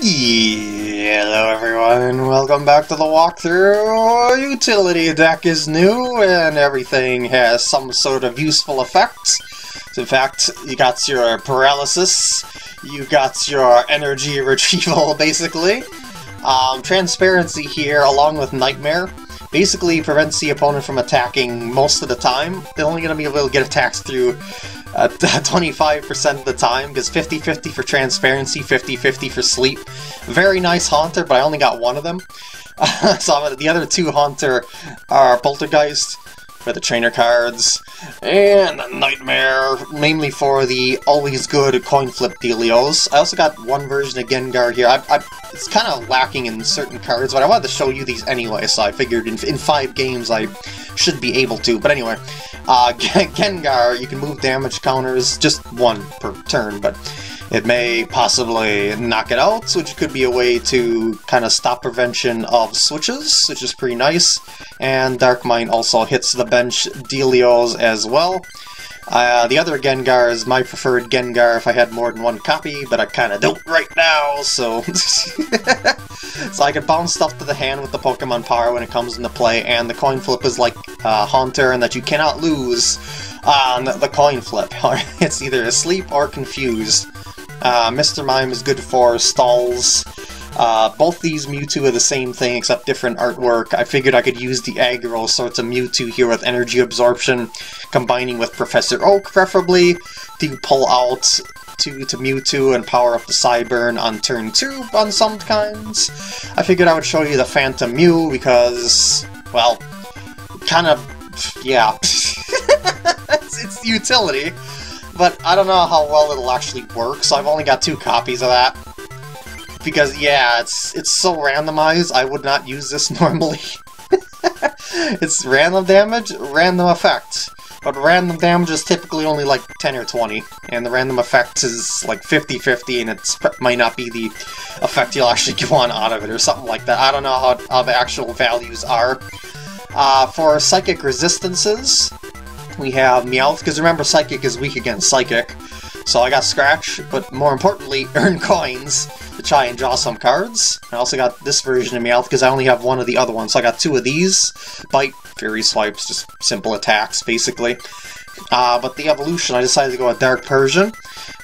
Hello everyone, welcome back to the walkthrough. Utility deck is new and everything has some sort of useful effects. In fact, you got your paralysis, you got your energy retrieval basically. Um, transparency here along with Nightmare basically prevents the opponent from attacking most of the time. They're only going to be able to get attacks through uh, 25% of the time, because 50-50 for transparency, 50-50 for sleep. Very nice Haunter, but I only got one of them. so the other two Haunter are Poltergeist, for the trainer cards, and Nightmare, mainly for the always good coin flip dealios. I also got one version of Gengar here. I, I, it's kind of lacking in certain cards, but I wanted to show you these anyway, so I figured in, in five games I should be able to. But anyway, uh, Gengar, you can move damage counters, just one per turn, but it may possibly knock it out, which could be a way to kind of stop prevention of switches, which is pretty nice. And Dark Mind also hits the bench Dealios as well. Uh, the other Gengar is my preferred Gengar if I had more than one copy, but I kind of don't right now, so... so I can bounce stuff to the hand with the Pokemon power when it comes into play, and the coin flip is like uh, Haunter, and that you cannot lose on the coin flip. it's either asleep or confused. Uh, Mr. Mime is good for stalls. Uh, both these Mewtwo are the same thing, except different artwork. I figured I could use the aggro sorts of Mewtwo here with energy absorption, combining with Professor Oak, preferably, to pull out to, to Mewtwo and power up the Psyburn on turn 2 on some kinds. I figured I would show you the Phantom Mew because, well, kind of, yeah. it's, it's utility but I don't know how well it'll actually work, so I've only got two copies of that. Because, yeah, it's it's so randomized, I would not use this normally. it's random damage, random effect. But random damage is typically only like 10 or 20, and the random effect is like 50-50, and it might not be the effect you'll actually want out of it, or something like that. I don't know how, how the actual values are. Uh, for Psychic Resistances, we have Meowth, because remember Psychic is weak against Psychic. So I got Scratch, but more importantly, earn coins to try and draw some cards. I also got this version of Meowth because I only have one of the other ones, so I got two of these. Bite, Fury Swipes, just simple attacks, basically. Uh, but the evolution, I decided to go with Dark Persian,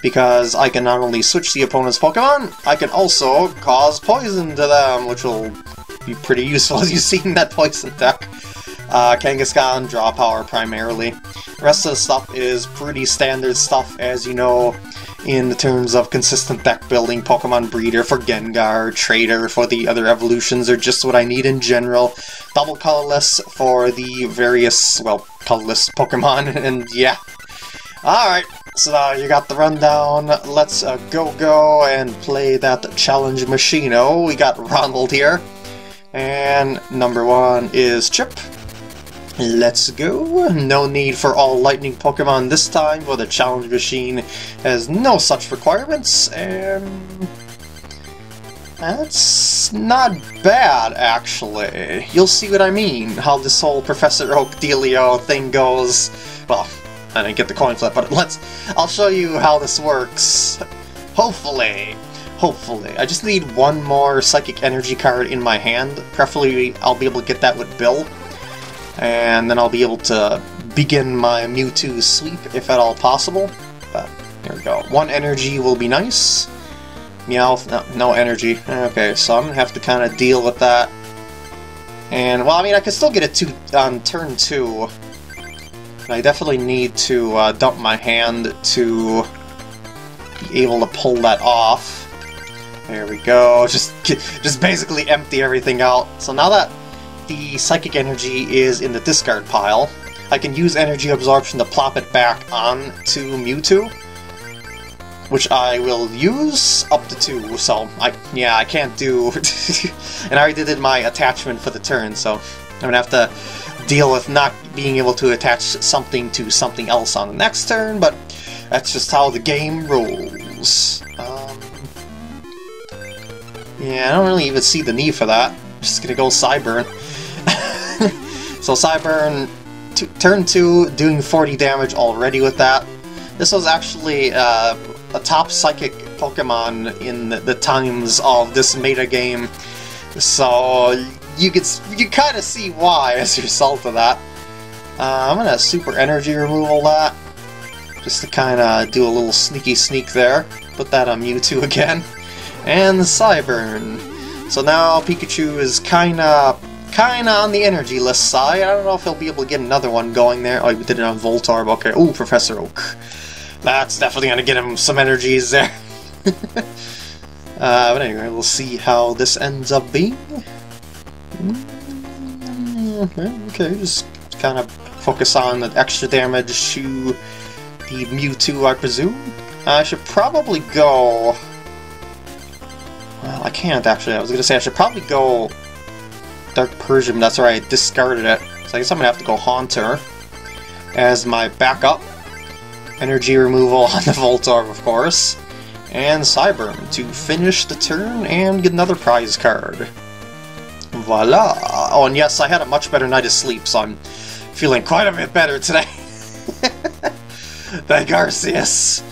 because I can not only switch the opponent's Pokemon, I can also cause poison to them, which will be pretty useful as you've seen that poison deck. Uh, Kangaskhan, draw power primarily. The rest of the stuff is pretty standard stuff, as you know, in terms of consistent deck building, Pokemon Breeder for Gengar, Trader for the other evolutions are just what I need in general. Double colorless for the various, well, colorless Pokemon, and yeah. Alright, so uh, you got the rundown. Let's uh, go go and play that challenge machino. We got Ronald here. And number one is Chip. Let's go. No need for all lightning Pokemon this time, for the challenge machine has no such requirements, and... That's not bad, actually. You'll see what I mean, how this whole Professor Oak dealio thing goes. Well, I didn't get the coin flip, but let's... I'll show you how this works. Hopefully. Hopefully. I just need one more Psychic Energy card in my hand. Preferably, I'll be able to get that with Bill and then I'll be able to begin my Mewtwo sweep if at all possible. But here we go. One energy will be nice. Meowth, no, no energy. Okay, so I'm gonna have to kind of deal with that. And, well, I mean, I can still get it to on turn two. I definitely need to uh, dump my hand to be able to pull that off. There we go. Just, just basically empty everything out. So now that the Psychic Energy is in the discard pile. I can use Energy Absorption to plop it back on to Mewtwo, which I will use up to two, so I yeah, I can't do... and I already did my attachment for the turn, so I'm gonna have to deal with not being able to attach something to something else on the next turn, but that's just how the game rolls. Um, yeah, I don't really even see the need for that. Just gonna go Psyburn. So Psyburn, turn 2, doing 40 damage already with that. This was actually uh, a top Psychic Pokemon in the, times of this meta game, so you could you kind of see why as a result of that. Uh, I'm gonna super energy removal that, just to kind of do a little sneaky sneak there. Put that on Mewtwo again, and Psyburn. So now Pikachu is kind of kind of on the energy list side. I don't know if he'll be able to get another one going there. Oh, he did it on Voltorb. Okay. Ooh, Professor Oak. That's definitely to get him some energies there. uh, but anyway, we'll see how this ends up being. Mm, okay, just kind of focus on the extra damage to the Mewtwo, I presume. I should probably go... Well, I can't actually. I was going to say I should probably go Dark Persian. That's right, I discarded it. So I guess I'm to have to go Haunter as my backup. Energy removal on the Voltorb, of course. And Psyburn to finish the turn and get another prize card. Voila! Oh, and yes, I had a much better night of sleep, so I'm feeling quite a bit better today. Thank Arceus!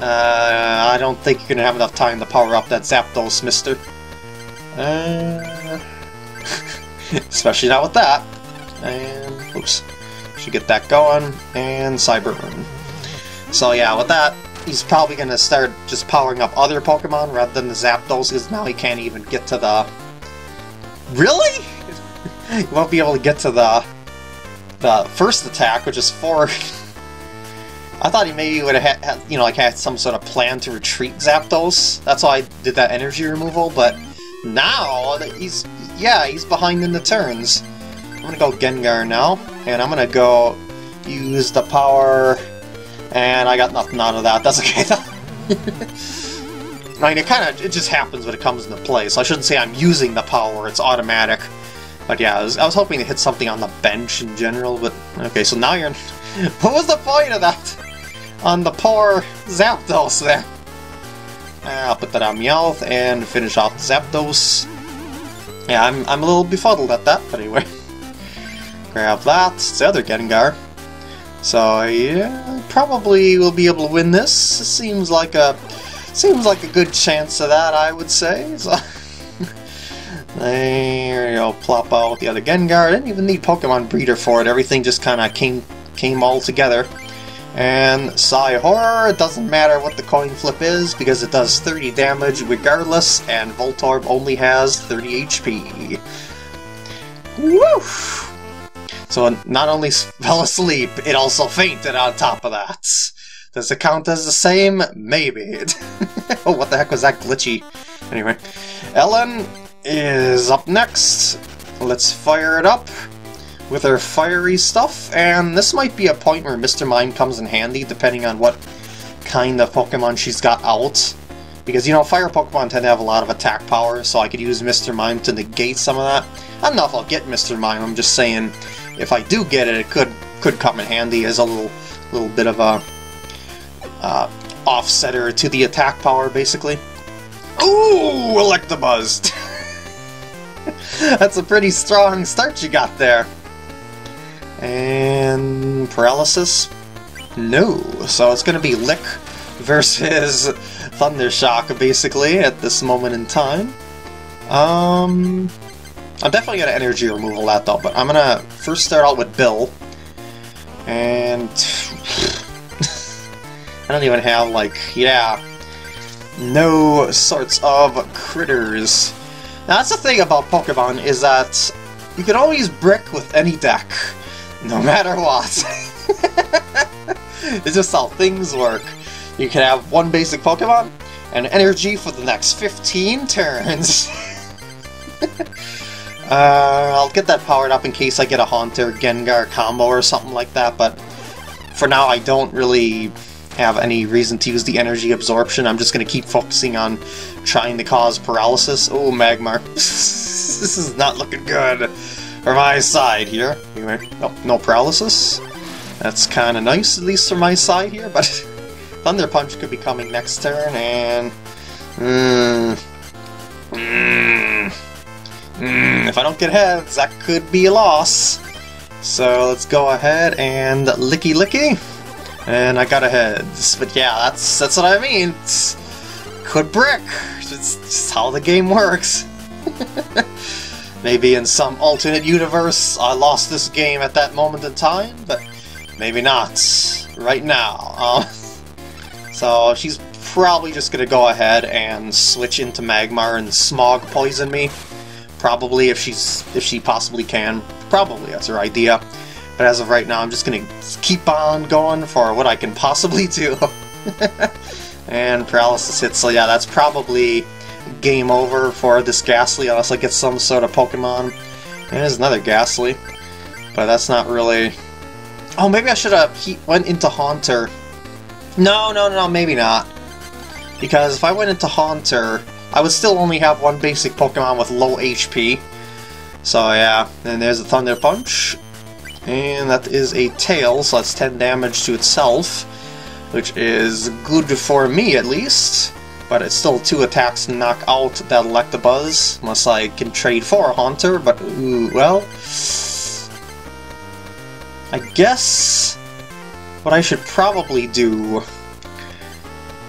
Uh, I don't think you're gonna have enough time to power up that Zapdos, mister. Uh, especially not with that. And, oops. Should get that going, and Cybermoon. So yeah, with that, he's probably gonna start just powering up other Pokemon rather than the Zapdos, because now he can't even get to the... Really? he won't be able to get to the the first attack, which is four I thought he maybe would have had, you know, like had some sort of plan to retreat Zapdos. That's why I did that energy removal, but now he's, yeah, he's behind in the turns. I'm gonna go Gengar now, and I'm gonna go use the power, and I got nothing out of that. That's okay. I mean, it kind of, it just happens when it comes into play, so I shouldn't say I'm using the power, it's automatic. But yeah, I was, I was hoping to hit something on the bench in general, but okay, so now you're... What was the point of that? on the poor Zapdos there. I'll put that on Meowth and finish off Zapdos. Yeah, I'm, I'm a little befuddled at that, but anyway. Grab that, it's the other Gengar. So yeah, probably will be able to win this. Seems like a seems like a good chance of that, I would say. So there you go, plop out with the other Gengar. I didn't even need Pokemon Breeder for it. Everything just kind of came came all together. And Psy Horror, it doesn't matter what the coin flip is, because it does 30 damage regardless, and Voltorb only has 30 HP. Woo! So not only fell asleep, it also fainted on top of that. Does it count as the same? Maybe. oh, what the heck was that glitchy? Anyway, Ellen is up next. Let's fire it up with her fiery stuff, and this might be a point where Mr. Mime comes in handy, depending on what kind of Pokemon she's got out. Because, you know, fire Pokemon tend to have a lot of attack power, so I could use Mr. Mime to negate some of that. I don't know if I'll get Mr. Mime, I'm just saying, if I do get it, it could could come in handy as a little little bit of a uh, offsetter to the attack power, basically. Ooh, Electabuzz! That's a pretty strong start you got there. And paralysis? No. So it's going to be Lick versus Thundershock, basically, at this moment in time. Um, I'm definitely going to energy removal that, though, but I'm going to first start out with Bill. And... I don't even have, like, yeah, no sorts of critters. Now, that's the thing about Pokemon, is that you can always brick with any deck no matter what. it's just how things work. You can have one basic Pokemon, and energy for the next 15 turns. uh, I'll get that powered up in case I get a Haunter Gengar combo or something like that, but for now I don't really have any reason to use the energy absorption. I'm just going to keep focusing on trying to cause paralysis. Oh, Magmar. this is not looking good for my side here. Anyway, oh, no paralysis. That's kind of nice, at least for my side here, but Thunder Punch could be coming next turn, and... Mm, mm, mm, if I don't get heads, that could be a loss. So let's go ahead and licky licky. And I got a heads. But yeah, that's that's what I mean. It's could brick. It's just how the game works. maybe in some alternate universe I lost this game at that moment in time, but maybe not right now. Um, so she's probably just gonna go ahead and switch into Magmar and Smog poison me. Probably if she's if she possibly can. Probably that's her idea. But as of right now, I'm just gonna keep on going for what I can possibly do. and paralysis hits, so yeah, that's probably game over for this Gastly unless I get some sort of Pokemon. And there's another Gastly. But that's not really... Oh, maybe I should have he went into Haunter. No, no, no, maybe not. Because if I went into Haunter, I would still only have one basic Pokemon with low HP. So yeah, and there's a Thunder Punch. And that is a Tail, so that's 10 damage to itself. Which is good for me, at least. But it's still two attacks to knock out that Electabuzz, unless I can trade for a Haunter, but ooh, well... I guess what I should probably do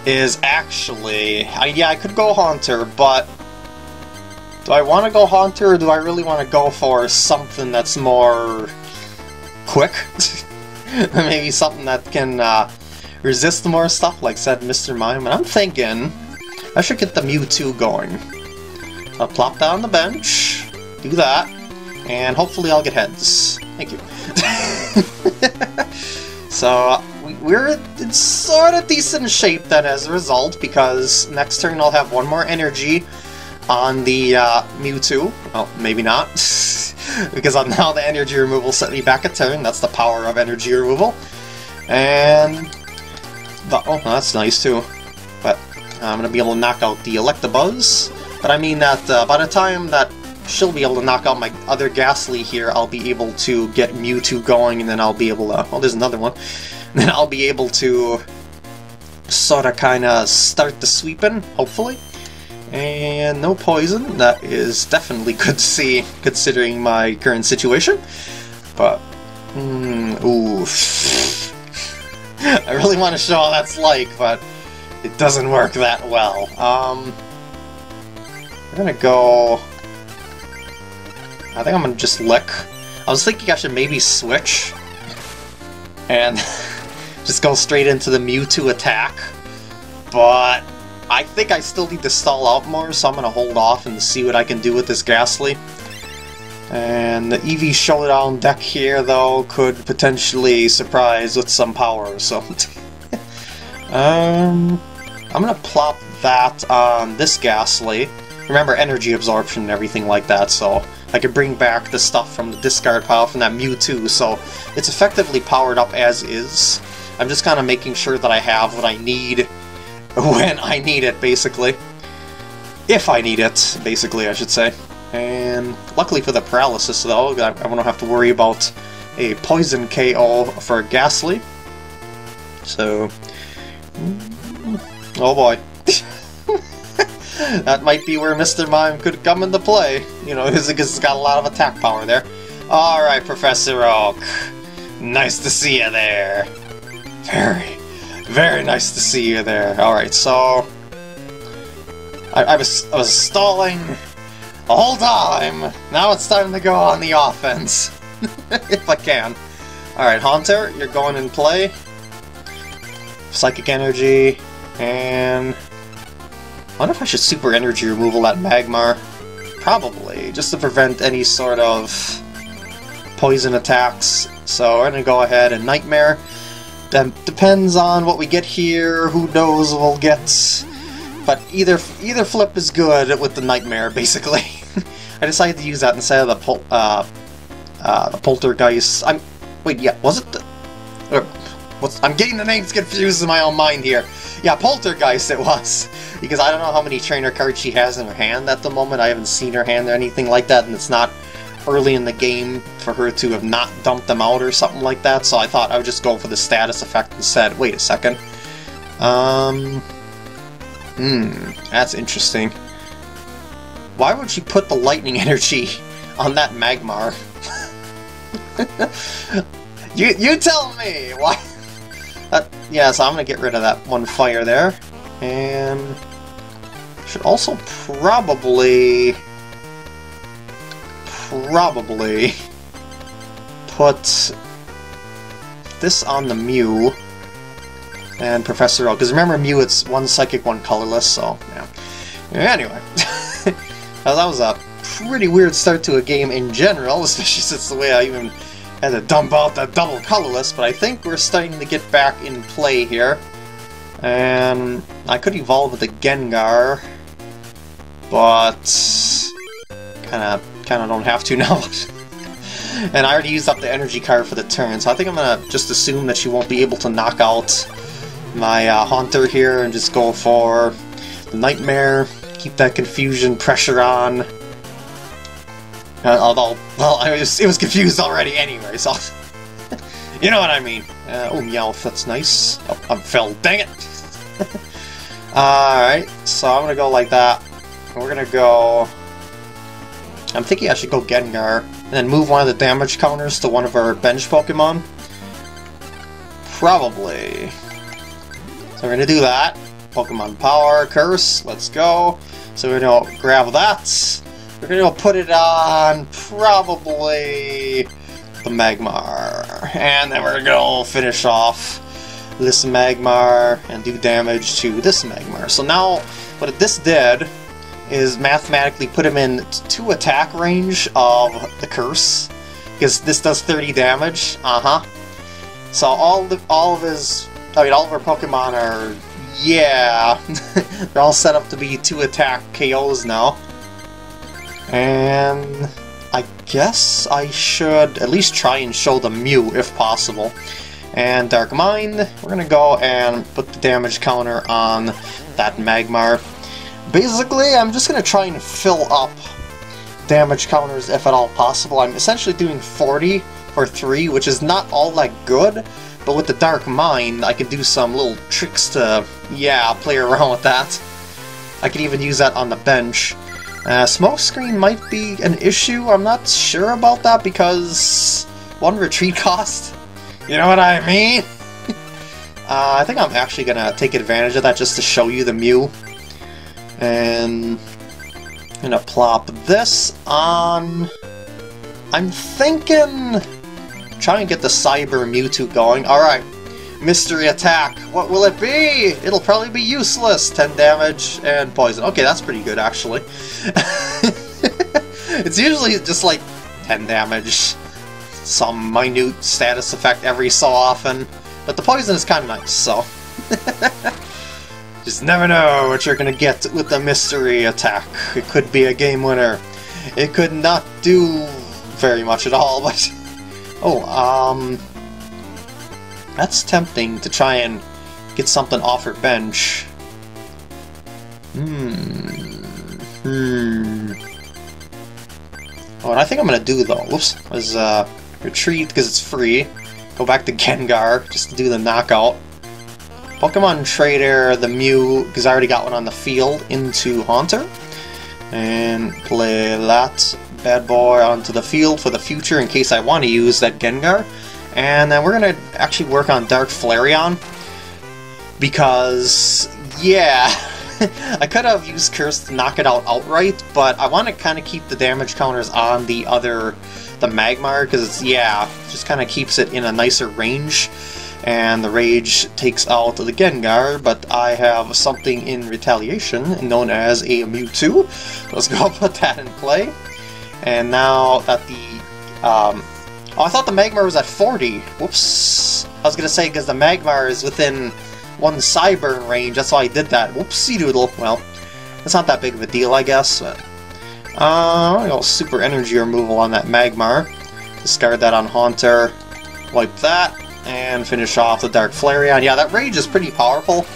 is actually... I, yeah, I could go Haunter, but do I want to go Haunter, or do I really want to go for something that's more quick? Maybe something that can uh, resist more stuff, like said Mr. Mime. And I'm thinking I should get the Mewtwo going. I'll plop that on the bench, do that, and hopefully I'll get heads. Thank you. so we're in sort of decent shape then as a result, because next turn I'll have one more energy on the uh, Mewtwo. Well, maybe not, because now the energy removal set me back a turn. That's the power of energy removal. And... The, oh, that's nice too. I'm to be able to knock out the Electabuzz. But I mean that uh, by the time that she'll be able to knock out my other Gastly here, I'll be able to get Mewtwo going, and then I'll be able to... Oh, there's another one. And then I'll be able to sort of kind of start the sweeping, hopefully. And no poison. That is definitely good to see, considering my current situation. But, mm, oof. I really want to show how that's like, but it doesn't work that well. Um, I'm gonna go... I think I'm gonna just lick. I was thinking I should maybe switch and just go straight into the Mewtwo attack, but I think I still need to stall out more, so I'm to hold off and see what I can do with this Gastly. And the Eevee Showdown deck here, though, could potentially surprise with some power, so... um, I'm to plop that on this Gastly. Remember, energy absorption and everything like that, so I can bring back the stuff from the discard pile from that Mewtwo, so it's effectively powered up as is. I'm just kind of making sure that I have what I need when I need it, basically. If I need it, basically, I should say. And luckily for the paralysis, though, I, won't have to worry about a poison KO for Gastly. So... Mm, oh boy. that might be where Mr. Mime could come into play. You know, because it's got a lot of attack power there. Alright, Professor Oak. Nice to see you there. Very, very nice to see you there. Alright, so... I, I, was, I was stalling the whole time. Now it's time to go on the offense. if I can. Alright, Haunter, you're going in play. Psychic Energy, and... I wonder if I should Super Energy Removal that Magmar. Probably, just to prevent any sort of poison attacks. So we're going to go ahead and Nightmare. That depends on what we get here, who knows what we'll get. But either either flip is good with the Nightmare, basically. I decided to use that instead of the pol uh, uh, the Poltergeist. I'm wait, yeah, was it the? What's, I'm getting the names confused in my own mind here. Yeah, Poltergeist it was. Because I don't know how many trainer cards she has in her hand at the moment. I haven't seen her hand or anything like that, and it's not early in the game for her to have not dumped them out or something like that, so I thought I would just go for the status effect and said, Wait a second. Um... Hmm, that's interesting. Why would she put the lightning energy on that Magmar? you, you tell me! Why? Uh, yeah, so I'm gonna get rid of that one fire there. And... Should also probably... Probably... Put this on the Mew and Professor Oak. Because remember Mew, it's one psychic, one colorless, so yeah. Anyway, that was a pretty weird start to a game in general, especially since the way I even had to dump out that double colorless, but I think we're starting to get back in play here. And I could evolve with the Gengar, but kind of kind of don't have to now. and I already used up the energy card for the turn, so I think I'm gonna just assume that she won't be able to knock out my uh, Haunter here and just go for the Nightmare, keep that confusion pressure on. Uh, although, well, I was, it was confused already anyway, so... you know what I mean. Uh, oh, Meowth, that's nice. Oh, I'm fell, dang it! Alright, so I'm gonna go like that. We're gonna go... I'm thinking I should go Gengar, and then move one of the damage counters to one of our bench Pokemon. Probably. So we're gonna do that. Pokemon Power, Curse, let's go. So we're gonna grab that. We're gonna put it on probably the Magmar. And then we're gonna finish off this Magmar and do damage to this Magmar. So now, what this did is mathematically put him in two attack range of the Curse, because this does 30 damage. Uh-huh. So all the all of his, I mean, all of our Pokemon are, yeah, they're all set up to be two attack KOs now. And I guess I should at least try and show the Mew if possible. And Dark Mind, we're gonna go and put the damage counter on that Magmar. Basically, I'm just to try and fill up damage counters if at all possible. I'm essentially doing 40 for 3, which is not all that good, but with the Dark Mind, I can do some little tricks to, yeah, play around with that. I can even use that on the bench. Uh, smoke screen might be an issue, I'm not sure about that because one retreat cost. You know what I mean? uh, I think I'm actually to take advantage of that just to show you the Mew. And I'm gonna plop this on... I'm thinking... Try and get the Cyber Mewtwo going. Alright, Mystery Attack. What will it be? It'll probably be useless. 10 damage and poison. Okay, that's pretty good, actually. it's usually just like 10 damage, some minute status effect every so often, but the poison is kind of nice, so... Just never know what you're gonna get with the mystery attack. It could be a game winner. It could not do very much at all, but... Oh, um... That's tempting to try and get something off her bench. Hmm... Hmm... Oh, I think I'm gonna do though, whoops, was uh, retreat because it's free. Go back to Gengar just to do the knockout. Pokemon Trader the Mew, because I already got one on the field, into Haunter. And play that bad boy onto the field for the future in case I want to use that Gengar. And then we're going to actually work on Dark Flareon. Because, yeah, I could have used Curse to knock it out outright, but I want to kind of keep the damage counters on the other, the Magmar, because it's, yeah, just kind of keeps it in a nicer range and the Rage takes out the Gengar, but I have something in retaliation known as a Mewtwo. Let's go put that in play. And now that the... Um, oh, I thought the Magmar was at 40. Whoops. I was to say, because the Magmar is within one Psyburn range, that's why I did that. Whoopsie doodle. Well, it's not that big of a deal, I guess. But, uh, Super Energy Removal on that Magmar. Discard that on Haunter. Wipe that and finish off the Dark Flareon. Yeah, that Rage is pretty powerful,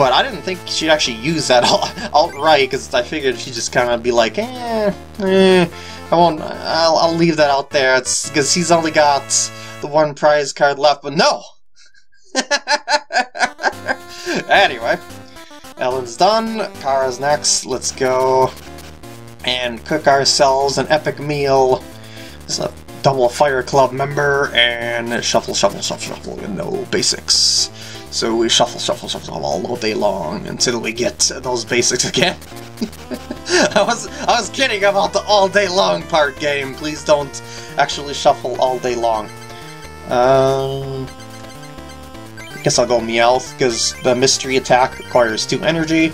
but I didn't think she'd actually use that outright, because I figured she'd just kind of be like, eh, eh, I won't, I'll, I'll leave that out there, it's because he's only got the one prize card left, but no! anyway, Ellen's done, Kara's next, let's go and cook ourselves an epic meal. This is a double Fire Club member, and shuffle, shuffle, shuffle, shuffle, know, basics. So we shuffle, shuffle, shuffle all day long until we get those basics again. I was I was kidding about the all day long part game. Please don't actually shuffle all day long. Um, I guess I'll go Meowth because the mystery attack requires two energy,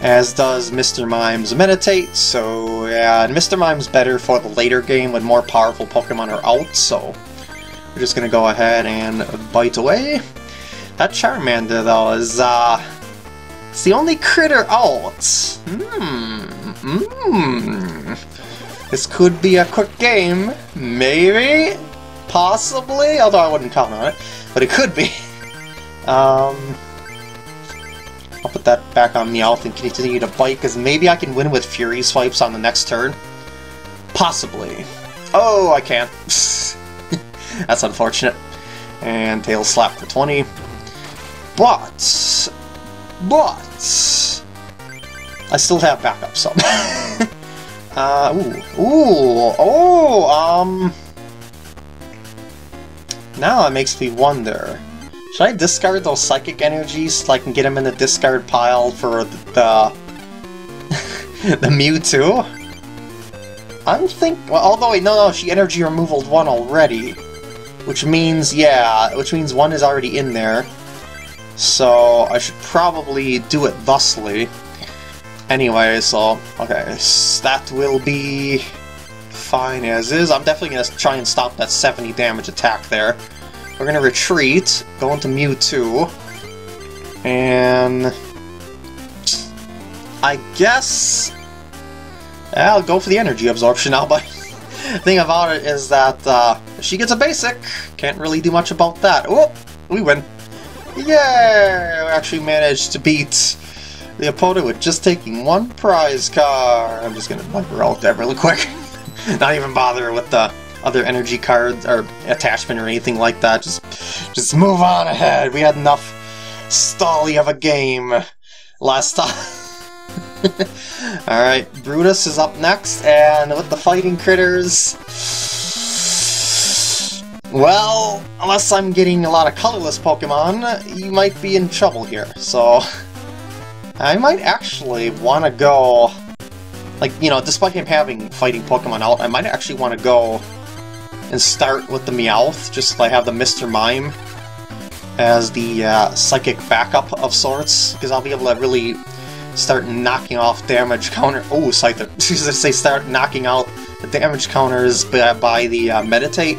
as does Mr. Mime's Meditate. So yeah, and Mr. Mime's better for the later game when more powerful Pokemon are out. So we're just gonna go ahead and bite away. That Charmander, though, is, uh... It's the only critter out. Hmm. Hmm. This could be a quick game. Maybe? Possibly? Although I wouldn't count on it. But it could be. Um... I'll put that back on Meowth and continue to bite, because maybe I can win with Fury Swipes on the next turn. Possibly. Oh, I can't. That's unfortunate. And Tail Slap for 20. But, but, I still have backup some. uh, ooh, ooh, oh, um, now it makes me wonder. Should I discard those psychic energies so I can get them in the discard pile for the the Mewtwo? I'm think. Well, although wait, no, no, she energy removal one already, which means yeah, which means one is already in there. So I should probably do it thusly. Anyway, so, okay, that will be fine as is. I'm definitely going to try and stop that 70 damage attack there. We're going to retreat, go into Mewtwo, and I guess I'll go for the energy absorption now, but thing about it is that uh, she gets a basic, can't really do much about that. Oh, we win. Yay! We actually managed to beat the opponent with just taking one prize card. I'm just gonna her out there really quick. Not even bother with the other energy cards or attachment or anything like that. Just, just move on ahead. We had enough stally of a game last time. Alright, Brutus is up next, and with the fighting critters... Well, unless I'm getting a lot of colorless Pokemon, you might be in trouble here. So, I might actually want to go... Like, you know, despite him having fighting Pokemon out, I might actually want to go and start with the Meowth, just so I have the Mr. Mime as the uh, psychic backup of sorts, because I'll be able to really start knocking off damage counter. Oh, Scyther. say start knocking out the damage counters by, by the uh, Meditate.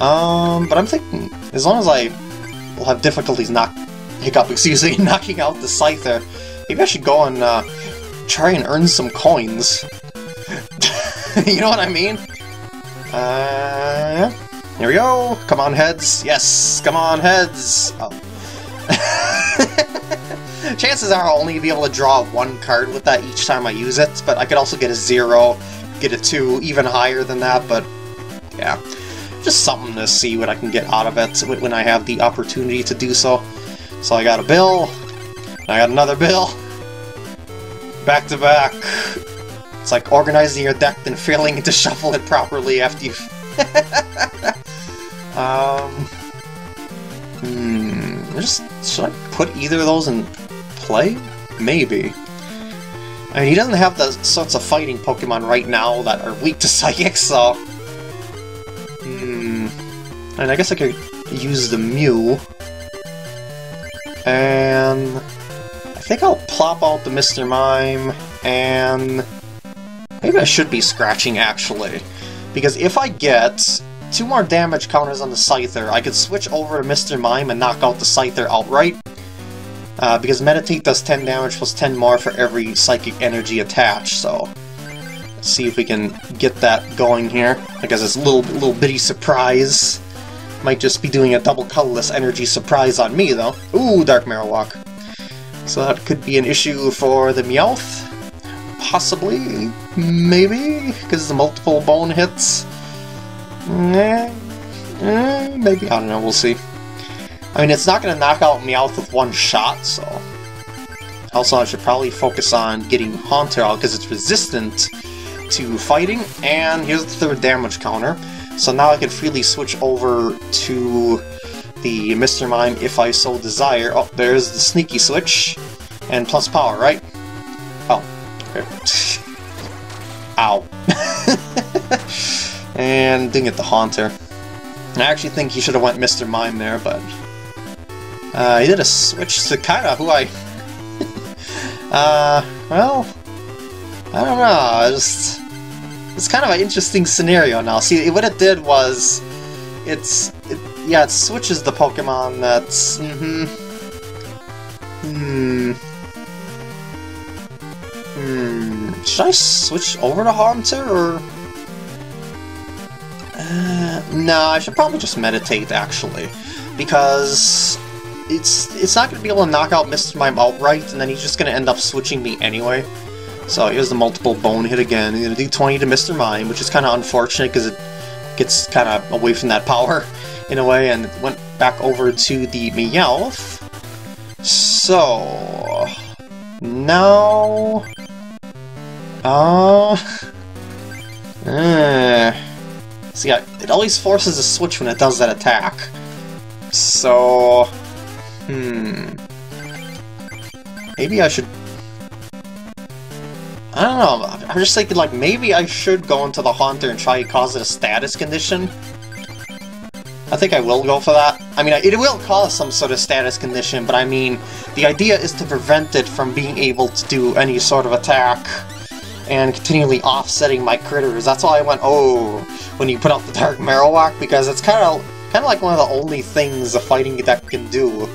Um, but I'm thinking, as long as I will have difficulties knock Hiccup, excuse me, knocking out the Scyther, maybe I should go and uh, try and earn some coins. you know what I mean? Uh, here we go! Come on, heads! Yes! Come on, heads! Oh. Chances are I'll only be able to draw one card with that each time I use it, but I could also get a zero, get a two, even higher than that, but yeah just something to see what I can get out of it when I have the opportunity to do so. So I got a bill, I got another bill, back to back. It's like organizing your deck and failing to shuffle it properly after you... um... Hmm... Just, should I put either of those in play? Maybe. I mean, he doesn't have the sorts of fighting Pokemon right now that are weak to Psychic, so... And I guess I could use the Mew. And... I think I'll plop out the Mr. Mime, and... Maybe I should be scratching, actually. Because if I get two more damage counters on the Scyther, I could switch over to Mr. Mime and knock out the Scyther outright. Uh, because Meditate does 10 damage plus 10 more for every Psychic Energy attached, so... Let's see if we can get that going here. I guess it's a little, little bitty surprise. Might just be doing a double colorless energy surprise on me, though. Ooh, Dark Marowak. So that could be an issue for the Meowth. Possibly. Maybe. Because the multiple bone hits. Eh, eh, maybe. I don't know. We'll see. I mean, it's not going to knock out Meowth with one shot, so... Also, I should probably focus on getting Haunter out because it's resistant to fighting, and here's the third damage counter. So now I can freely switch over to the Mr. Mime if I so desire. Oh, there's the sneaky switch. And plus power, right? Oh. Ow. and didn't get the Haunter. I actually think he should have went Mr. Mime there, but... Uh, he did a switch to kinda who I... uh, well... I don't know, I just... It's kind of an interesting scenario now. See, what it did was... It's... It, yeah, it switches the Pokemon that's... Mm-hmm... Hmm... Hmm... Should I switch over to Haunter, or... Uh, no, I should probably just meditate, actually. Because it's it's not going to be able to knock out Mr. Mime outright, and then he's just going to end up switching me anyway. So here's the multiple bone hit again. He's going to do 20 to Mr. Mime, which is kind of unfortunate because it gets kind of away from that power in a way, and went back over to the Meowth. So... Now... Uh... uh See, it always forces a switch when it does that attack. So... Hmm... Maybe I should... I don't know, I'm just thinking, like, maybe I should go into the Haunter and try to cause it a status condition. I think I will go for that. I mean, it will cause some sort of status condition, but I mean, the idea is to prevent it from being able to do any sort of attack and continually offsetting my critters. That's why I went, oh, when you put out the Dark Marowak, because it's kind of kind of like one of the only things a fighting deck can do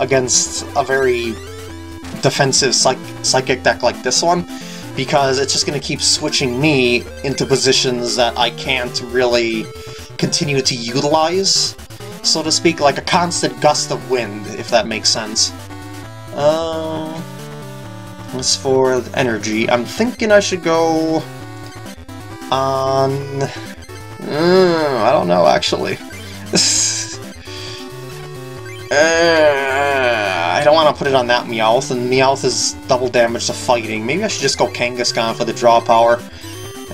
against a very defensive psych psychic deck like this one, because it's just going to keep switching me into positions that I can't really continue to utilize, so to speak, like a constant gust of wind, if that makes sense. Uh, as for energy, I'm thinking I should go on uh, I don't know, actually. uh, don't want to put it on that Meowth, and Meowth is double damage to fighting. Maybe I should just go Kangaskhan for the draw power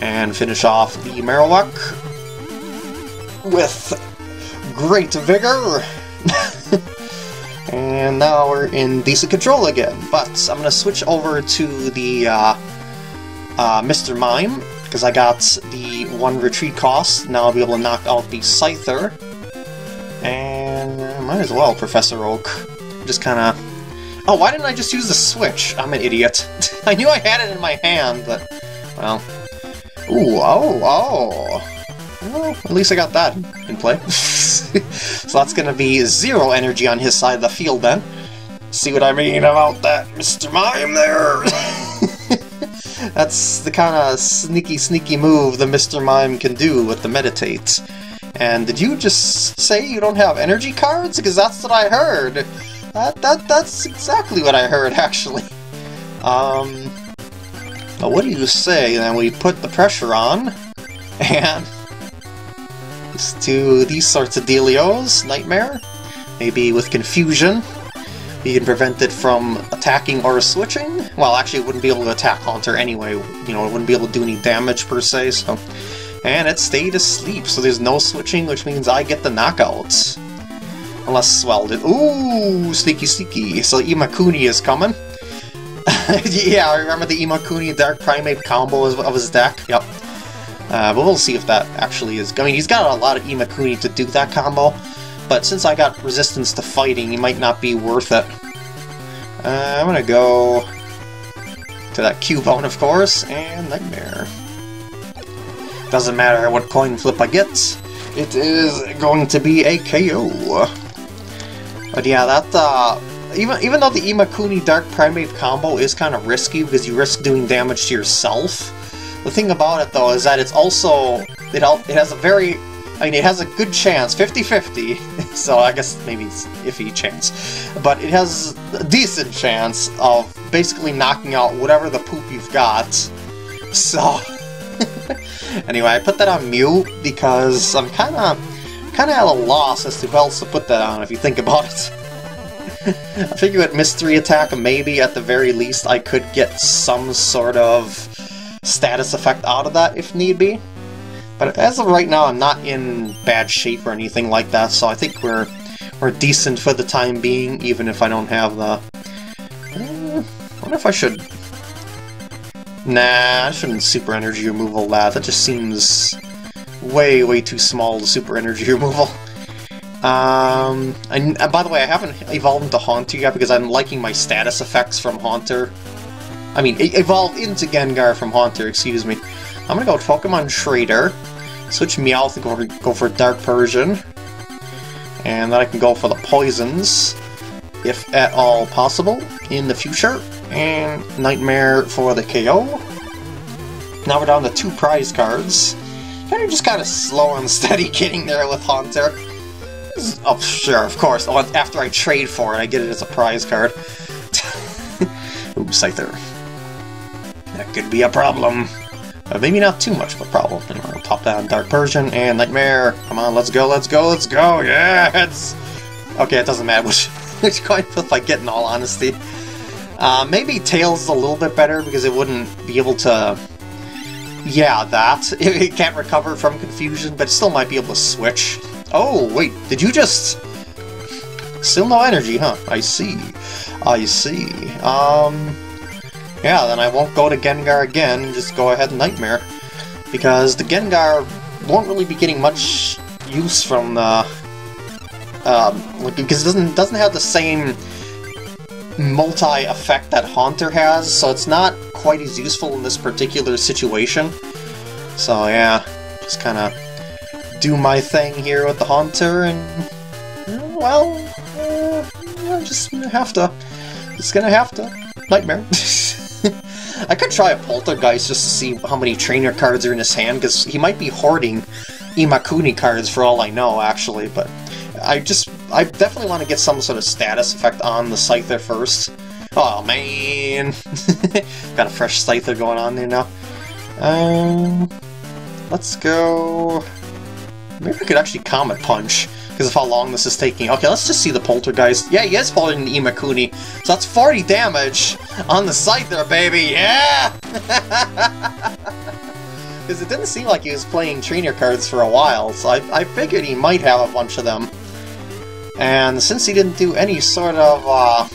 and finish off the Marowak with great vigor. and now we're in decent control again, but I'm going to switch over to the uh, uh, Mr. Mime because I got the one retreat cost. Now I'll be able to knock out the Scyther. And might as well, Professor Oak. Just kind of... Oh, why didn't I just use the switch? I'm an idiot. I knew I had it in my hand, but... Well... Ooh, oh, oh! Well, at least I got that in play. so that's gonna be zero energy on his side of the field then. See what I mean about that, Mr. Mime there? That's the kind of sneaky, sneaky move the Mr. Mime can do with the Meditate. And did you just say you don't have energy cards? Because that's what I heard. That, that That's exactly what I heard, actually. Um, what do you say? Then we put the pressure on, and let's do these sorts of dealios, Nightmare, maybe with confusion, We can prevent it from attacking or switching. Well, actually, it wouldn't be able to attack Haunter anyway. You know, it wouldn't be able to do any damage per se, so... And it stayed asleep, so there's no switching, which means I get the knockouts. Unless, well, it, ooh, sneaky sneaky. So Imakuni is coming. yeah, I remember the Imakuni Dark Primeape combo of his deck. Yep. Uh, but we'll see if that actually is... I mean, he's got a lot of Imakuni to do that combo, but since I got resistance to fighting, he might not be worth it. Uh, I'm gonna go to that Cubone, of course, and Nightmare. Doesn't matter what coin flip I get, it is going to be a KO. But yeah, that, uh, even, even though the Imakuni Dark Primeape combo is kind of risky because you risk doing damage to yourself, the thing about it though is that it's also, it, it has a very I mean, it has a good chance, 50-50, so I guess maybe it's iffy chance, but it has a decent chance of basically knocking out whatever the poop you've got. So, anyway, I put that on mute because I'm kind of kind of at a loss as to who else to put that on if you think about it. I figure with Mystery Attack, maybe at the very least I could get some sort of status effect out of that if need be. But as of right now, I'm not in bad shape or anything like that, so I think we're we're decent for the time being, even if I don't have the... Eh, wonder if I should... Nah, I shouldn't super energy removal that. That just seems way, way too small to super energy removal. Um, and, and by the way, I haven't evolved into Haunter yet because I'm liking my status effects from Haunter. I mean, evolved into Gengar from Haunter, excuse me. I'm gonna go with Pokemon Trader, switch Meowth and go for, go for Dark Persian, and then I can go for the Poisons, if at all possible, in the future, and Nightmare for the KO. Now we're down to two prize cards. Of just kind of slow and steady getting there with Haunter. Oh, sure, of course. Oh, after I trade for it, I get it as a prize card. Ooh, Scyther. That could be a problem. But maybe not too much of a problem. Anyway, I'll pop down Dark Persian and Nightmare. Come on, let's go, let's go, let's go! Yes! Okay, it doesn't matter which, which coin flip I get in all honesty. Uh, maybe Tails is a little bit better because it wouldn't be able to... Yeah, that. It, it can't recover from confusion, but it still might be able to switch. Oh, wait, did you just... Still no energy, huh? I see. I see. Um... Yeah, then I won't go to Gengar again, just go ahead and Nightmare. Because the Gengar won't really be getting much use from the... Um, because it doesn't, doesn't have the same multi-effect that Haunter has, so it's not quite as useful in this particular situation. So yeah, just kind of do my thing here with the Haunter, and well, uh, I'm just gonna have to, just gonna have to nightmare. I could try a Poltergeist just to see how many trainer cards are in his hand, because he might be hoarding Imakuni cards for all I know, actually, but I just, I definitely want to get some sort of status effect on the Scyther first. Oh man! Got a fresh Scyther going on there now. Um, let's go... Maybe I could actually Comet Punch, because of how long this is taking. Okay, let's just see the Poltergeist. Yeah, he is holding the Imakuni, so that's 40 damage on the Scyther, baby! Yeah! Because it didn't seem like he was playing trainer cards for a while, so I, I figured he might have a bunch of them. And since he didn't do any sort of uh,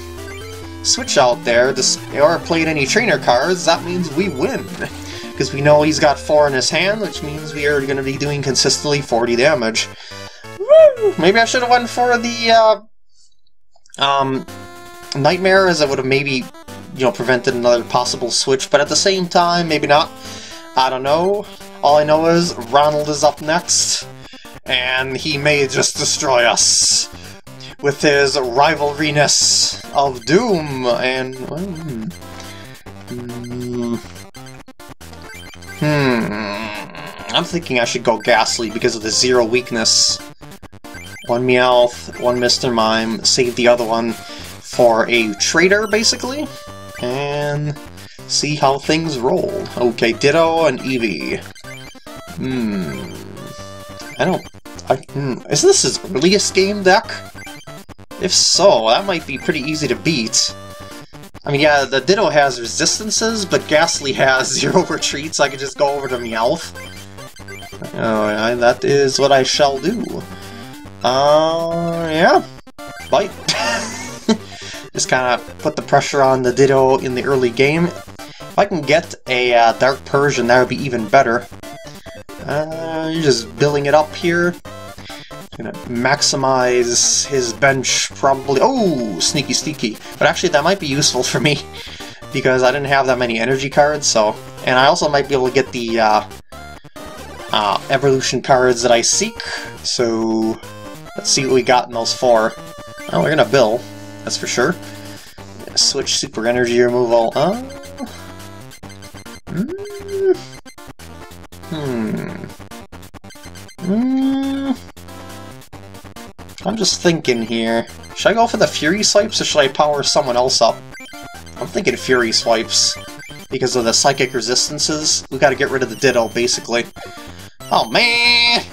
switch out there, or played any trainer cards, that means we win because we know he's got 4 in his hand, which means we are going to be doing consistently 40 damage. Woo! Maybe I should have went for the uh, um, Nightmare, as it would have maybe you know, prevented another possible switch, but at the same time, maybe not. I don't know. All I know is Ronald is up next, and he may just destroy us with his rivalryness of Doom, and... Um, Hmm. I'm thinking I should go Gastly because of the zero weakness. One Meowth, one Mr. Mime, save the other one for a trader, basically, and see how things roll. Okay, Ditto and Eevee. Hmm. I don't... I, hmm. Is this his earliest game deck? If so, that might be pretty easy to beat. I mean, yeah, the Ditto has resistances, but Gastly has zero retreats. so I can just go over to Meowth. Oh, yeah, that is what I shall do. Uh, yeah. Bite. just kind of put the pressure on the Ditto in the early game. If I can get a uh, Dark Persian, that would be even better. Uh, you're just building it up here. Gonna maximize his bench, probably... Oh, sneaky sneaky. But actually, that might be useful for me, because I didn't have that many energy cards, so... And I also might be able to get the uh, uh, evolution cards that I seek, so... Let's see what we got in those four. Oh, we're gonna bill, that's for sure. Switch super energy removal. Uh, hmm. Hmm. Hmm. I'm just thinking here. Should I go for the Fury Swipes or should I power someone else up? I'm thinking Fury Swipes. Because of the psychic resistances. We gotta get rid of the Ditto, basically. Oh man!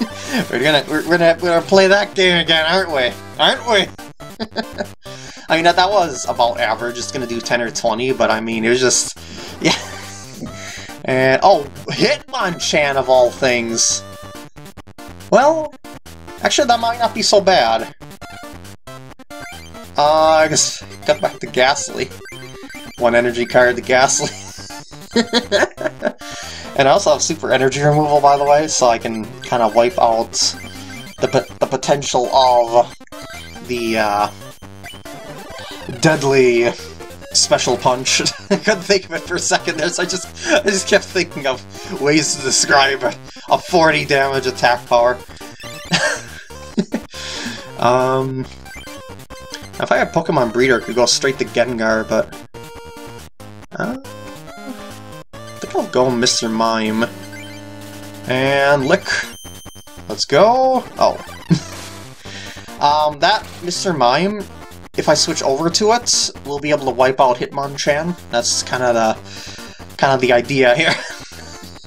we're gonna we're, we're, gonna we're gonna play that game again, aren't we? Aren't we? I mean that that was about average. It's gonna do 10 or 20, but I mean it was just yeah. and oh, Hitmonchan of all things. Well, Actually, that might not be so bad. Uh, I guess got back to Gastly. One energy card to Gastly. and I also have super energy removal, by the way, so I can kind of wipe out the, the potential of the uh, deadly special punch. I couldn't think of it for a second there, so I just I just kept thinking of ways to describe a 40 damage attack power. um, if I had Pokemon Breeder, I could go straight to Gengar, but... Uh, I think I'll go Mr. Mime. And Lick. Let's go. Oh. um, that Mr. Mime if I switch over to it, we'll be able to wipe out Hitmonchan. That's kind of the kind of the idea here.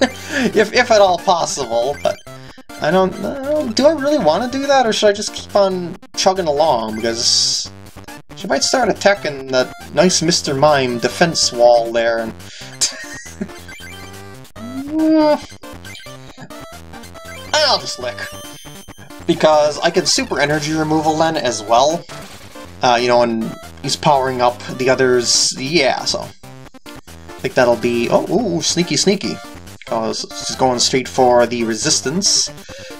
if, if at all possible, but I don't, uh, do I really want to do that, or should I just keep on chugging along, because she might start attacking that nice Mr. Mime defense wall there, and... I'll just lick. Because I can super energy removal then as well, uh, you know, and he's powering up the others. Yeah, so I think that'll be... Oh, ooh, sneaky, sneaky. Because she's going straight for the resistance.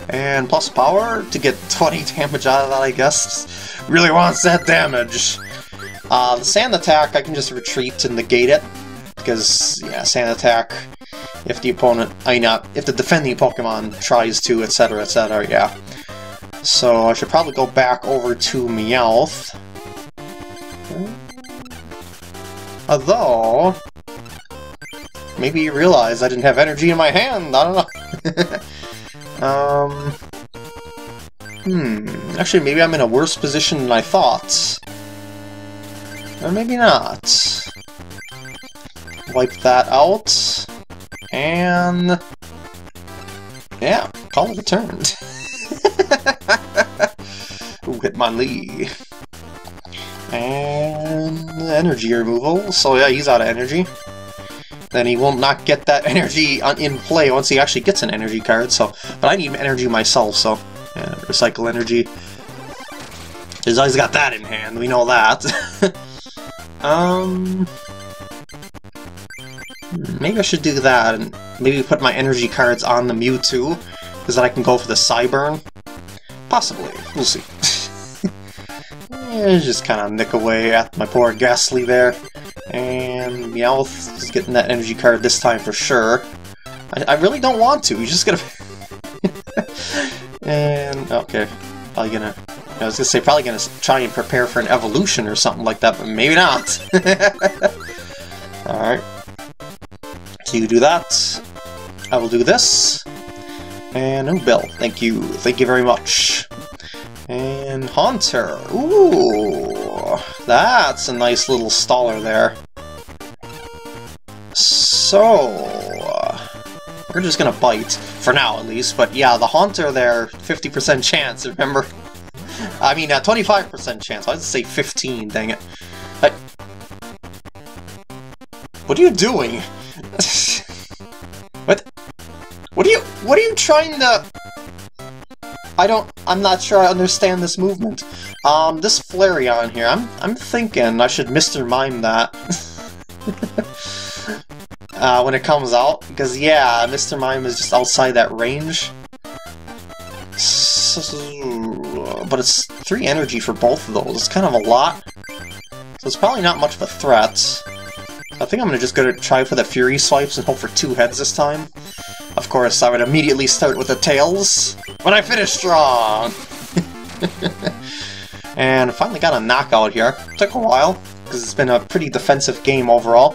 And plus power to get 20 damage out of that, I guess. Really wants that damage. Uh, the sand attack, I can just retreat and negate it. Because, yeah, sand attack, if the opponent... I not if the defending Pokemon tries to, etc., etc., yeah. So I should probably go back over to Meowth. Although, maybe you realize I didn't have energy in my hand, I don't know. um, hmm, actually maybe I'm in a worse position than I thought. Or maybe not. Wipe that out, and... Yeah, call it a turn. Ooh, Hitmonlee. And energy removal, so yeah, he's out of energy. Then he will not get that energy in play once he actually gets an energy card, so... But I need energy myself, so... Yeah, recycle energy. He's always got that in hand, we know that. um... Maybe I should do that, and maybe put my energy cards on the Mewtwo, because then I can go for the Psyburn. Possibly, we'll see. Eh, just kind of nick away at my poor Gastly there. And Meowth is getting that energy card this time for sure. I, I really don't want to, he's just gonna... and, okay, probably gonna... I was gonna say, probably gonna try and prepare for an evolution or something like that, but maybe not. Alright. So you do that. I will do this. And, oh, Bill, thank you. Thank you very much. And Haunter. Ooh, that's a nice little staller there. So, uh, we're just gonna bite, for now at least, but yeah, the Haunter there, 50% chance, remember? I mean, uh, a 25% chance, I'd say 15, dang it. But, what are you doing? what? What are you, what are you trying to... I don't, I'm not sure I understand this movement. Um, this Flareon here, I'm, I'm thinking I should Mr. Mime that. uh, when it comes out, because yeah, Mr. Mime is just outside that range. but it's 3 energy for both of those, it's kind of a lot. So it's probably not much of a threat. I think I'm gonna just go to try for the Fury Swipes and hope for two heads this time. Of course, I would immediately start with the Tails, but I finished strong! and finally got a knockout here. Took a while, because it's been a pretty defensive game overall.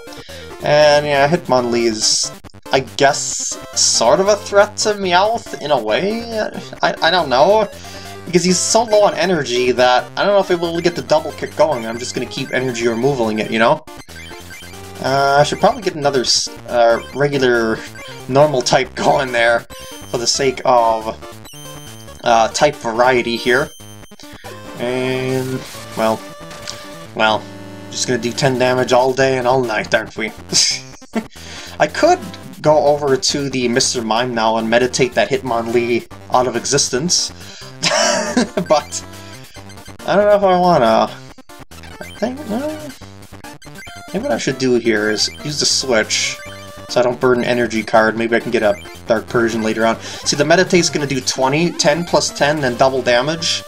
And yeah, Hitmonlee is, I guess, sort of a threat to Meowth in a way? I, I don't know. Because he's so low on energy that I don't know if I'm able to get the double kick going. I'm just going to keep energy removaling it, you know? Uh, I should probably get another uh, regular normal type going there for the sake of uh, type variety here. And, well, well, just gonna do 10 damage all day and all night, aren't we? I could go over to the Mr. Mime now and meditate that Hitmonlee out of existence, but I don't know if I wanna. I think... Uh, maybe what I should do here is use the switch so I don't burn an energy card. Maybe I can get a Dark Persian later on. See, the Meditate's to do 20, 10 plus 10, then double damage.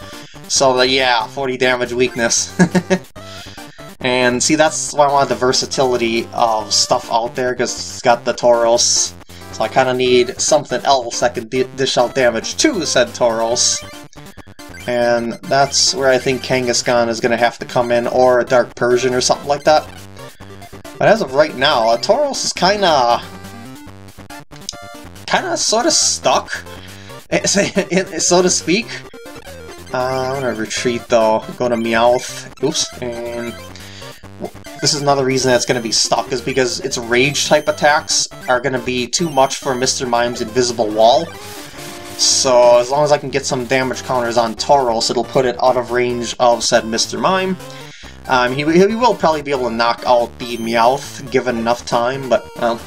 So, uh, yeah, 40 damage weakness. and see, that's why I want the versatility of stuff out there, because it's got the Tauros. So I kind of need something else that can dish out damage to said Tauros. And that's where I think Kangaskhan is going to have to come in, or a Dark Persian or something like that. But as of right now, Tauros is kinda... kinda sorta stuck, so to speak. Uh, I'm gonna retreat though, go to Meowth, oops, and this is another reason that's gonna be stuck, is because its rage type attacks are gonna be too much for Mr. Mime's invisible wall. So as long as I can get some damage counters on Tauros, it'll put it out of range of said Mr. Mime. Um, he, he will probably be able to knock out the Meowth given enough time, but, well,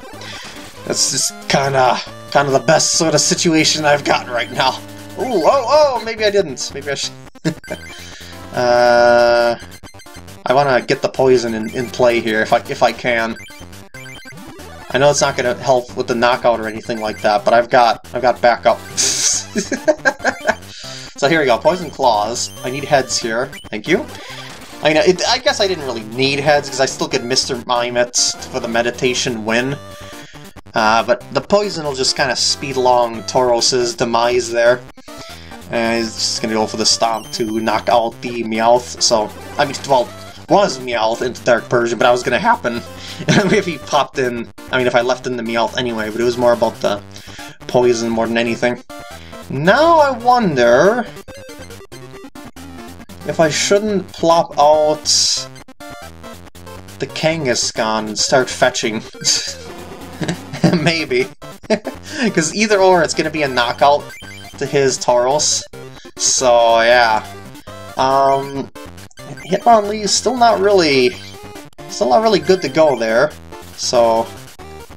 that's just kinda, kinda the best sort of situation I've got right now. Ooh, oh, oh, maybe I didn't. Maybe I should... uh, I want to get the poison in, in play here, if I, if I can. I know it's not going to help with the knockout or anything like that, but I've got, I've got backup. so here we go, Poison Claws. I need heads here. Thank you. I know, it, I guess I didn't really need heads, because I still get Mr. Mime it for the meditation win. Uh, but the poison will just kind of speed along Tauros' demise there. And he's just gonna go for the stomp to knock out the Meowth, so... I mean, well, was Meowth into Dark Persian, but that was gonna happen if he popped in... I mean, if I left in the Meowth anyway, but it was more about the poison more than anything. Now I wonder if I shouldn't plop out the Kangaskhan and start fetching. Maybe. Because either or, it's going to be a knockout to his Tauros. So, yeah. Um, Hitmonlee is still not really... Still not really good to go there. So,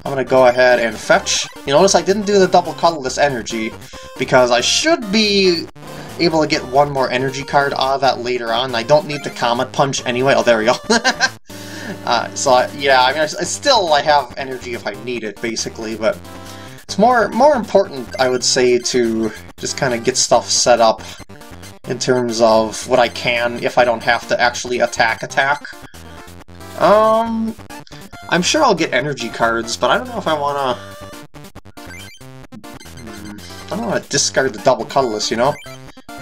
I'm gonna go ahead and fetch. You notice I didn't do the double colorless energy, because I should be able to get one more energy card out of that later on. I don't need the Comet Punch anyway. Oh, there we go. uh, so, yeah, I mean, I, I still I have energy if I need it, basically, but it's more, more important, I would say, to just kind of get stuff set up in terms of what I can if I don't have to actually attack attack. Um, I'm sure I'll get energy cards, but I don't know if I want to... Hmm, I don't want to discard the double colorless, you know?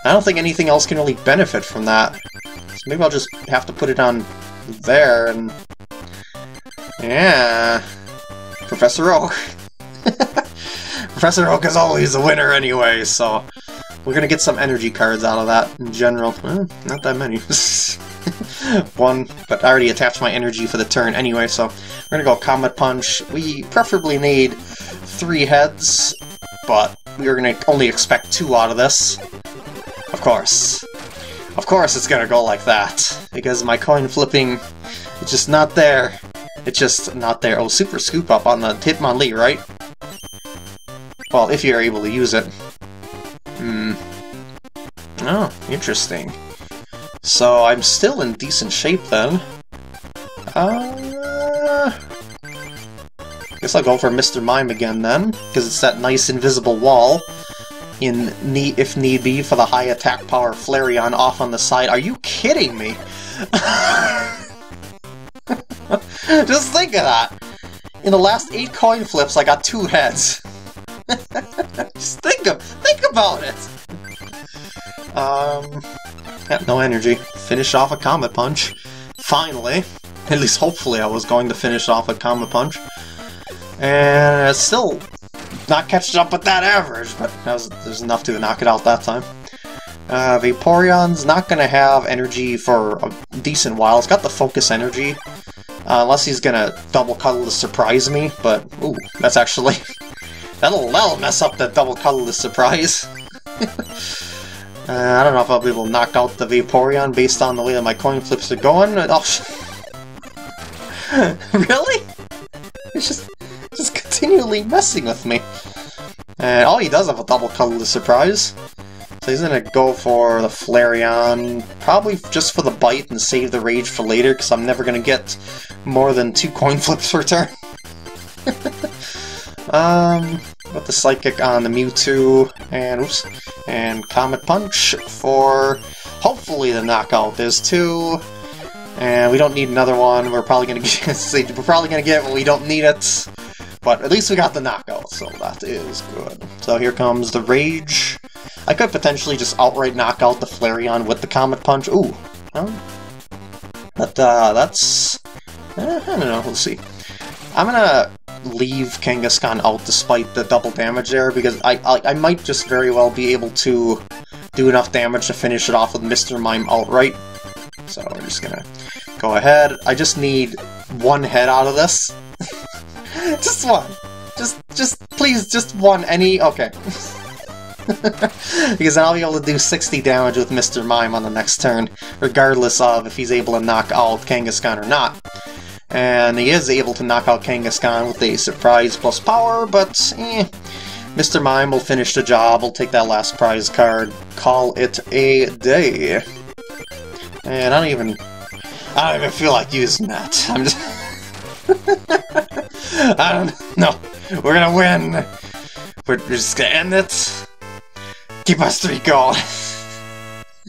I don't think anything else can really benefit from that. So maybe I'll just have to put it on there and... Yeah... Professor Oak. Professor Oak is always a winner anyway, so... We're gonna get some energy cards out of that in general. Eh, not that many. One, but I already attached my energy for the turn anyway, so we're gonna go Comet Punch. We preferably need three heads, but we're gonna only expect two out of this. Of course. Of course it's gonna go like that, because my coin flipping is just not there. It's just not there. Oh, Super Scoop Up on the Hitmonlee, right? Well, if you're able to use it. Hmm. Oh, interesting. So I'm still in decent shape then. Uh... Guess I'll go for Mr. Mime again then, because it's that nice invisible wall in need, if need be, for the high attack power Flareon off on the side. Are you kidding me? Just think of that! In the last eight coin flips, I got two heads. Just think of, think about it! Um, yeah, no energy. Finish off a Comet Punch. Finally. At least hopefully I was going to finish off a Comet Punch. And it's still not catching up with that average, but that was, there's enough to knock it out that time. Uh, Vaporeon's not going to have energy for a decent while. It's got the focus energy, uh, unless he's going to double cuddle to surprise me, but ooh, that's actually... that'll, that'll mess up the double colorless surprise. uh, I don't know if I'll be able to knock out the Vaporeon based on the way that my coin flips are going. Oh, really? It's just continually messing with me. And oh, he does have a double colorless surprise. So he's gonna go for the Flareon, probably just for the bite and save the rage for later, because I'm never to get more than two coin flips per turn. um, put the Psychic on the Mewtwo, and oops, and Comet Punch for hopefully the knockout. There's two, and we don't need another one. We're probably gonna get we're probably gonna get when we don't need it. But at least we got the knockout, so that is good. So here comes the Rage. I could potentially just outright knock out the Flareon with the Comet Punch. Ooh. but uh, that's... Eh, I don't know, we'll see. I'm gonna leave Kangaskhan out despite the double damage there, because I, I, I might just very well be able to do enough damage to finish it off with Mr. Mime outright. So I'm just gonna go ahead. I just need one head out of this. just one. Just, just, please, just one. Any, okay. because then I'll be able to do 60 damage with Mr. Mime on the next turn, regardless of if he's able to knock out Kangaskhan or not. And he is able to knock out Kangaskhan with a surprise plus power, but eh, Mr. Mime will finish the job, we'll take that last prize card, call it a day. And I don't even... I don't even feel like using that. I'm just... I don't know. We're gonna win. We're just gonna end it. Keep us three going.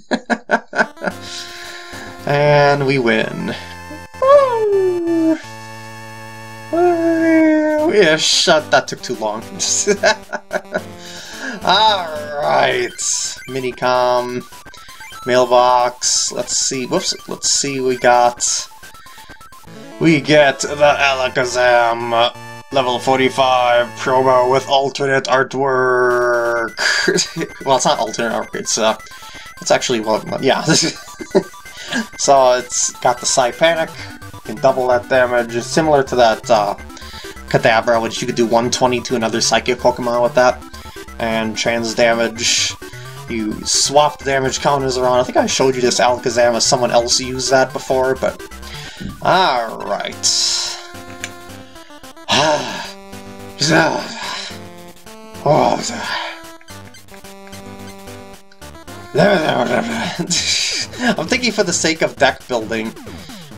and we win. Woo! Yeah, shut. That took too long. Alright. Minicom. Mailbox. Let's see. Whoops. Let's see. We got we get the Alakazam level 45 promo with alternate artwork. well, it's not alternate artwork, it's, uh, it's actually, well, yeah. so it's got the Psy Panic, you can double that damage, similar to that, uh, Kadabra, which you could do 120 to another Psychic Pokemon with that. And trans damage, you swap the damage counters around. I think I showed you this Alakazam as someone else used that before, but Alright. I'm thinking for the sake of deck building,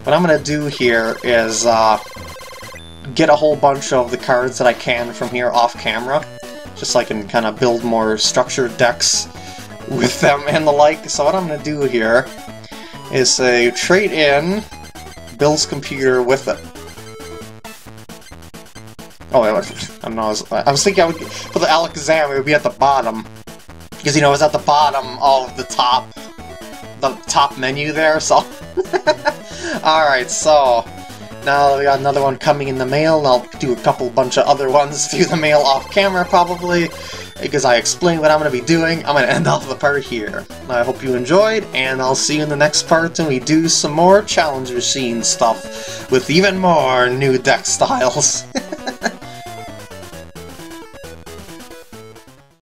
what I'm gonna do here is uh, get a whole bunch of the cards that I can from here off camera, just so I can kind of build more structured decks with them and the like. So what I'm gonna do here is say trade in Bill's computer with oh, it. Oh, wait, I don't know. I was, thinking I would, for the Alakazam, it would be at the bottom. Because, you know, it's at the bottom of the top, the top menu there, so... Alright, so... Now we got another one coming in the mail, I'll do a couple bunch of other ones through the mail off camera, probably because I explained what I'm going to be doing, I'm going to end off the part here. I hope you enjoyed, and I'll see you in the next part when we do some more Challenger Scene stuff with even more new deck styles.